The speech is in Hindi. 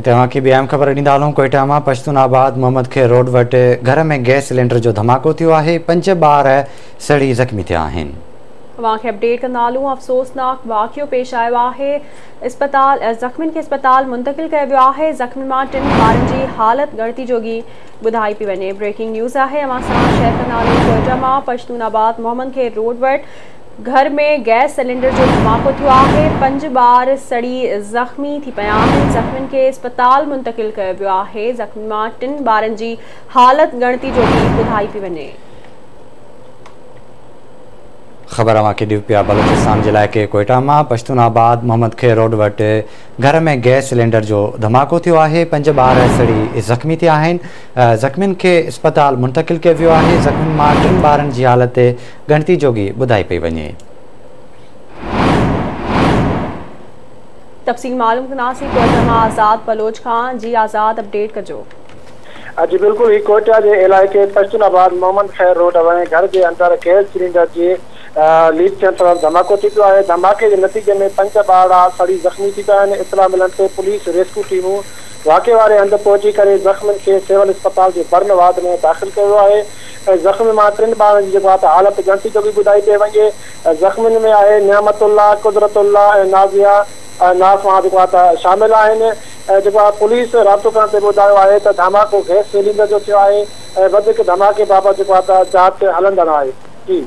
हिते तव्हांखे अहम ख़बर ॾींदा हलूं कोइटा माँ पश्तूनाबाद मोहम्मद खे रोड वटि घर में गैस सिलेंडर जो धमाको थियो आहे। पंज ॿार सड़ी ज़ख़्मी थिया आहिनि। अपडेट कंदा अफ़सोसनाक वाक़ियो पेश आयो आहे। इस्पताल ज़ख़्मियुनि खे इस्पताल मुंतक़िल कयो वियो आहे। ज़ख़्मी माँ टिनि हालत ॻणती जोगी ॿुधाई पई वञे। ब्रेकिंग न्यूज़ आहे, अवां सां शेयर कोइटा माँ पश्तूनाबाद मोहम्मद खे रोड वटि घर में गैस सिलेंडर जो धमाको थो है पंज बार सड़ी ज़ख़्मी थी पिया आहिनि। के अस्पताल मुंतक़िल ज़ख़्मी माँ टिनि ॿारनि जी हालत जो बि ॿुधाई पई वञे। ख़बर अव्हांखे ॾियो पिया बलोचिस्तान जे इलाइक़े कोइटा माँ पश्तूनाबाद मोहम्मद खे रोड वटि घर में गैस सिलेंडर जो धमाको थियो आहे पंज ॿार सड़ी ज़ख़्मी थिया आहिनि। ज़ख़्मियुनि खे इस्पताल मुंतक़िल कयो वियो आहे। ज़ख़्मियुनि माँ टिनि ॿारनि जी हालत ॻणती जोगी ॿुधाई पई वञे। तफ़सील मालूम कंदासीं कोइटा माँ आज़ाद बलोच खां। जी आज़ाद अपडेट कजो। जी बिल्कुलु ही कोइटा जे इलाइक़े पश्तूनाबाद मोहम्मद खैर रोड घर जे अंदरि गैस सिलेंडर जे लीक थियण तरफ़ धमाको थी पियो आहे। धमाके जे नतीजे में पंज ॿार सड़ी ज़ख़्मी थी पिया आहिनि। इतला मिलण ते पुलिस रेस्क्यू टीमूं वाक़े वारे हंधि पहुची करे ज़ख़्मियुनि खे सिविल अस्पताल जे बर्न वार्ड में दाख़िल कयो आहे। ऐं ज़ख़्मी माँ टिनि ॿारनि जी जेको आहे त हालत घंटी जो बि ॿुधाई पई वञे ज़ख़्मियुनि में आहे नियामतुल्ला, कुदरतुल्ला, ऐं नाज़िया नाफ़ माँ जेको आहे त शामिल आहिनि। ऐं जेको आहे पुलिस राब्तो करण ते ॿुधायो आहे त धमाको गैस सिलेंडर जो थियो आहे। ऐं वधीक धमाके बाबति जेको आहे त जाँच हलंदड़ आहे। जी।